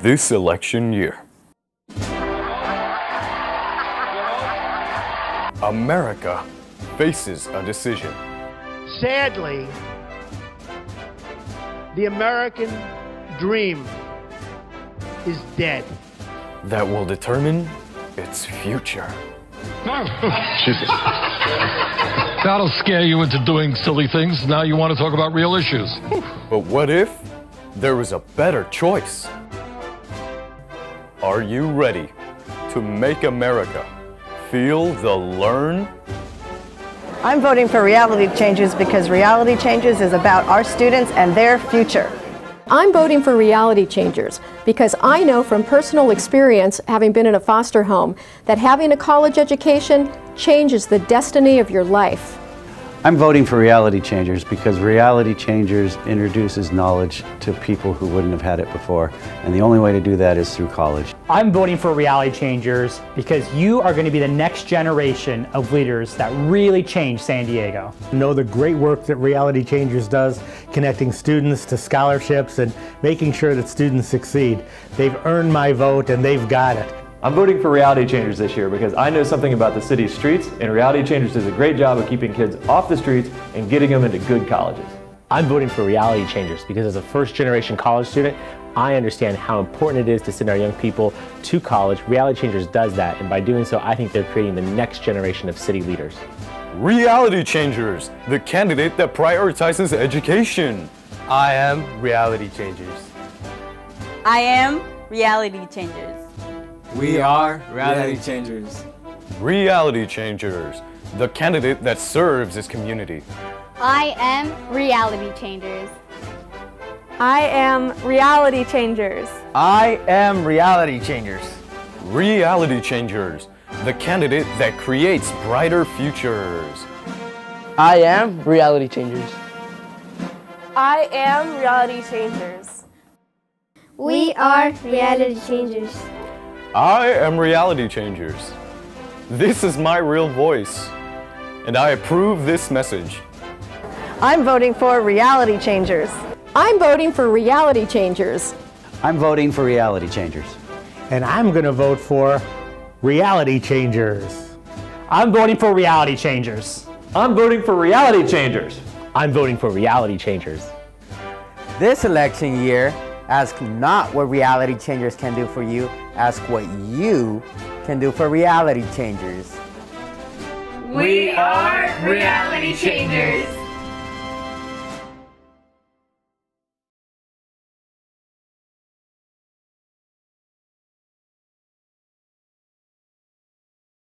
This election year, America faces a decision. Sadly, the American dream is dead. that will determine its future. That'll scare you into doing silly things. Now you want to talk about real issues. But what if there was a better choice? Are you ready to make America feel the learn? I'm voting for Reality Changers because Reality Changers is about our students and their future. I'm voting for reality changers because I know from personal experience, having been in a foster home, that having a college education changes the destiny of your life. I'm voting for Reality Changers because Reality Changers introduces knowledge to people who wouldn't have had it before. And the only way to do that is through college. I'm voting for Reality Changers because you are going to be the next generation of leaders that really change San Diego. know the great work that Reality Changers does, connecting students to scholarships and making sure that students succeed. They've earned my vote and they've got it. I'm voting for Reality Changers this year because I know something about the city's streets, and Reality Changers does a great job of keeping kids off the streets and getting them into good colleges. I'm voting for Reality Changers because as a first generation college student, I understand how important it is to send our young people to college. Reality Changers does that, and by doing so, I think they're creating the next generation of city leaders. Reality Changers, the candidate that prioritizes education. I am Reality Changers. I am Reality Changers. We are Reality Changers. Reality Changers, the candidate that serves his community. I am Reality Changers. I am Reality Changers. I am Reality Changers. Reality Changers, the candidate that creates brighter futures. I am Reality Changers. I am Reality Changers. We are Reality Changers. I am Reality Changers. This is my real voice, and I approve this message. I'm voting for reality changers. I'm voting for reality changers. I'm voting for Reality Changers. And I'm going to vote for Reality Changers. I'm voting for Reality Changers. I'm voting for Reality Changers. I'm voting for Reality Changers. This election year, ask not what Reality Changers can do for you, ask what you can do for Reality Changers. We are Reality Changers.